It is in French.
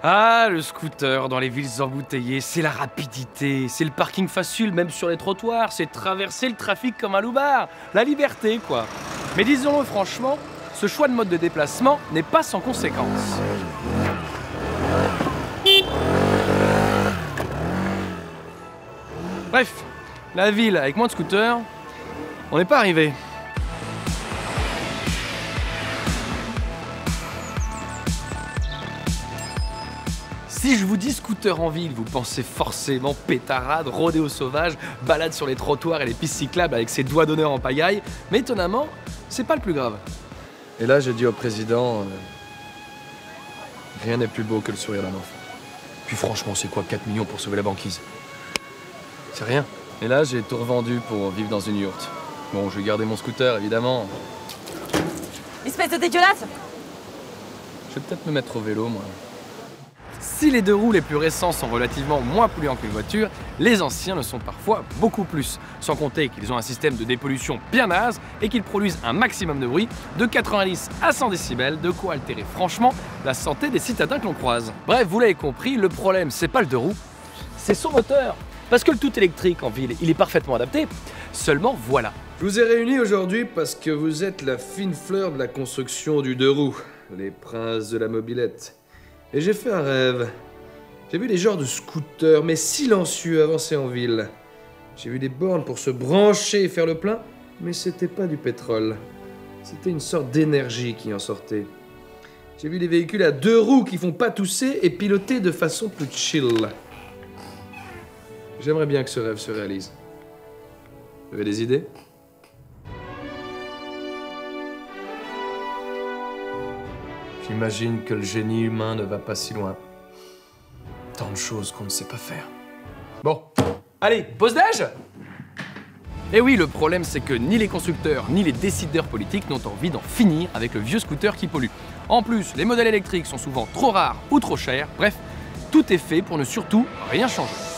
Ah, le scooter dans les villes embouteillées, c'est la rapidité, c'est le parking facile même sur les trottoirs, c'est traverser le trafic comme un loupard, la liberté quoi. Mais disons-le franchement, ce choix de mode de déplacement n'est pas sans conséquences. Bref, la ville avec moins de scooters, on n'est pas arrivé. Si je vous dis scooter en ville, vous pensez forcément pétarade, rodéo sauvage, balade sur les trottoirs et les pistes cyclables avec ses doigts d'honneur en pagaille, mais étonnamment, c'est pas le plus grave. Et là, j'ai dit au président, euh, rien n'est plus beau que le sourire d'un enfant. Puis franchement, c'est quoi 4 millions pour sauver la banquise? C'est rien. Et là, j'ai tout revendu pour vivre dans une yourte. Bon, je vais garder mon scooter, évidemment. Espèce de dégueulasse Je vais peut-être me mettre au vélo, moi. Si les deux roues les plus récents sont relativement moins polluants qu'une voiture, les anciens le sont parfois beaucoup plus. Sans compter qu'ils ont un système de dépollution bien naze et qu'ils produisent un maximum de bruit, de 90 à 100 décibels, de quoi altérer franchement la santé des citadins que l'on croise. Bref, vous l'avez compris, le problème c'est pas le deux roues, c'est son moteur. Parce que le tout électrique en ville, il est parfaitement adapté. Seulement voilà. Je vous ai réunis aujourd'hui parce que vous êtes la fine fleur de la construction du deux roues, les princes de la mobilette. Et j'ai fait un rêve. J'ai vu des genres de scooters, mais silencieux, avancer en ville. J'ai vu des bornes pour se brancher et faire le plein, mais c'était pas du pétrole. C'était une sorte d'énergie qui en sortait. J'ai vu des véhicules à deux roues qui font pas tousser et piloter de façon plus chill. J'aimerais bien que ce rêve se réalise. Vous avez des idées? J'imagine que le génie humain ne va pas si loin. Tant de choses qu'on ne sait pas faire. Bon, allez, pause d'âge Et oui, le problème c'est que ni les constructeurs ni les décideurs politiques n'ont envie d'en finir avec le vieux scooter qui pollue. En plus, les modèles électriques sont souvent trop rares ou trop chers, bref, tout est fait pour ne surtout rien changer.